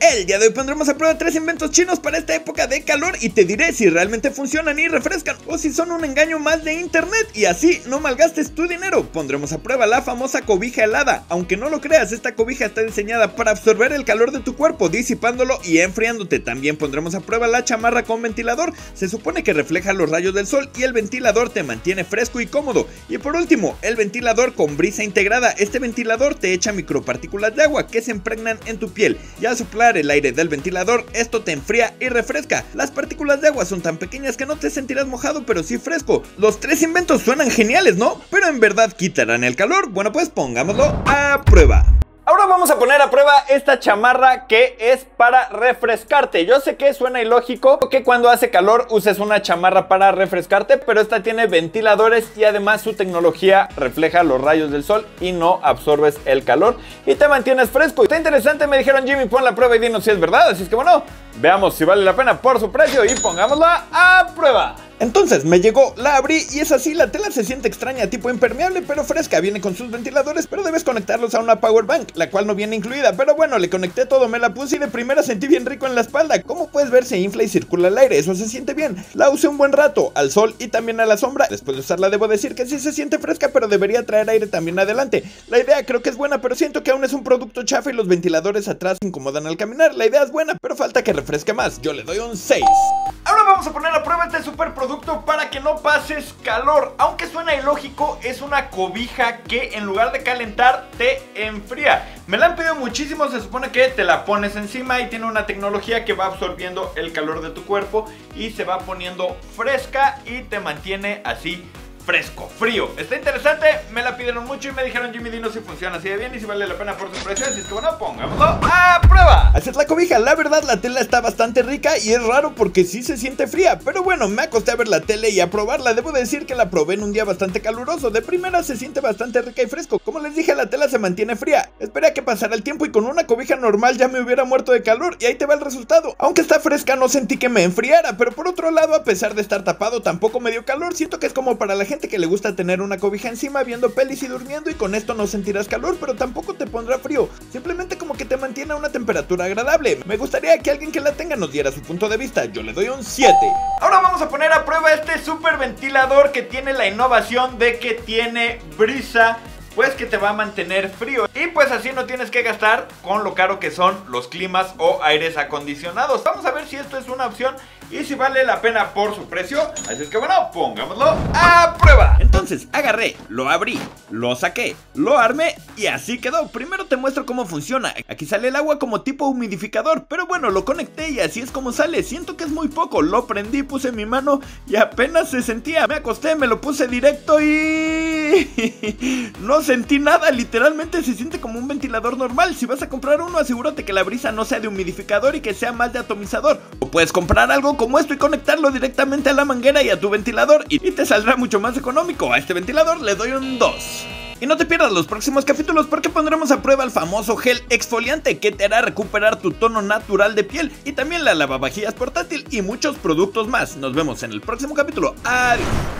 El día de hoy pondremos a prueba tres inventos chinos para esta época de calor y te diré si realmente funcionan y refrescan o si son un engaño más de internet y así no malgastes tu dinero. Pondremos a prueba la famosa cobija helada. Aunque no lo creas, esta cobija está diseñada para absorber el calor de tu cuerpo, disipándolo y enfriándote. También pondremos a prueba la chamarra con ventilador. Se supone que refleja los rayos del sol y el ventilador te mantiene fresco y cómodo. Y por último, el ventilador con brisa integrada. Este ventilador te echa micropartículas de agua que se impregnan en tu piel y al soplar el aire del ventilador, esto te enfría y refresca. Las partículas de agua son tan pequeñas que no te sentirás mojado, pero sí fresco. Los tres inventos suenan geniales, ¿no? Pero en verdad quitarán el calor. Bueno, pues pongámoslo a prueba. Vamos a poner a prueba esta chamarra que es para refrescarte. Yo sé que suena ilógico que cuando hace calor uses una chamarra para refrescarte, pero esta tiene ventiladores y además su tecnología refleja los rayos del sol y no absorbes el calor y te mantienes fresco. Está interesante, me dijeron Jimmy, pon la prueba y dinos si es verdad. Así es que bueno, veamos si vale la pena por su precio y pongámosla a prueba. Entonces me llegó, la abrí y es así, la tela se siente extraña, tipo impermeable pero fresca, viene con sus ventiladores, pero debes conectarlos a una power bank, la cual no viene incluida, pero bueno, le conecté todo, me la puse y de primera sentí bien rico en la espalda, como puedes ver se infla y circula el aire, eso se siente bien, la usé un buen rato, al sol y también a la sombra, después de usarla debo decir que sí se siente fresca, pero debería traer aire también adelante, la idea creo que es buena, pero siento que aún es un producto chafa y los ventiladores atrás incomodan al caminar, la idea es buena, pero falta que refresque más, yo le doy un 6. Vamos a poner a prueba este super producto para que no pases calor. Aunque suena ilógico, es una cobija que en lugar de calentar te enfría. Me la han pedido muchísimo, se supone que te la pones encima y tiene una tecnología que va absorbiendo el calor de tu cuerpo y se va poniendo fresca y te mantiene así fresco, frío. Está interesante, me la pidieron mucho y me dijeron Jimmy Dino si funciona así de bien y si vale la pena por su precio. Así que bueno, pongámoslo a prueba. Es la cobija, la verdad la tela está bastante rica y es raro porque sí se siente fría. Pero bueno, me acosté a ver la tele y a probarla. Debo decir que la probé en un día bastante caluroso. De primera se siente bastante rica y fresco. Como les dije, la tela se mantiene fría. Esperé a que pasara el tiempo y con una cobija normal ya me hubiera muerto de calor y ahí te va el resultado. Aunque está fresca no sentí que me enfriara, pero por otro lado, a pesar de estar tapado, tampoco me dio calor. Siento que es como para la gente que le gusta tener una cobija encima viendo pelis y durmiendo y con esto no sentirás calor, pero tampoco te pondrá frío. Simplemente como que te mantiene a una temperatura agradable. Me gustaría que alguien que la tenga nos diera su punto de vista. Yo le doy un 7. Ahora vamos a poner a prueba este super ventilador que tiene la innovación de que tiene brisa pues que te va a mantener frío y pues así no tienes que gastar con lo caro que son los climas o aires acondicionados. Vamos a ver si esto es una opción y si vale la pena por su precio. Así es que bueno, pongámoslo a prueba. Entonces agarré, lo abrí, lo saqué, lo armé y así quedó. Primero te muestro cómo funciona. Aquí sale el agua como tipo humidificador, pero bueno, lo conecté y así es como sale. Siento que es muy poco. Lo prendí, puse mi mano y apenas se sentía. Me acosté, me lo puse directo y... no sentí nada. Literalmente se siente como un ventilador normal. Si vas a comprar uno, asegúrate que la brisa no sea de humidificador y que sea más de atomizador. O puedes comprar algo como esto y conectarlo directamente a la manguera y a tu ventilador y te saldrá mucho más económico. A este ventilador le doy un 2. Y no te pierdas los próximos capítulos porque pondremos a prueba el famoso gel exfoliante que te hará recuperar tu tono natural de piel y también la lavavajillas portátil y muchos productos más. Nos vemos en el próximo capítulo. Adiós.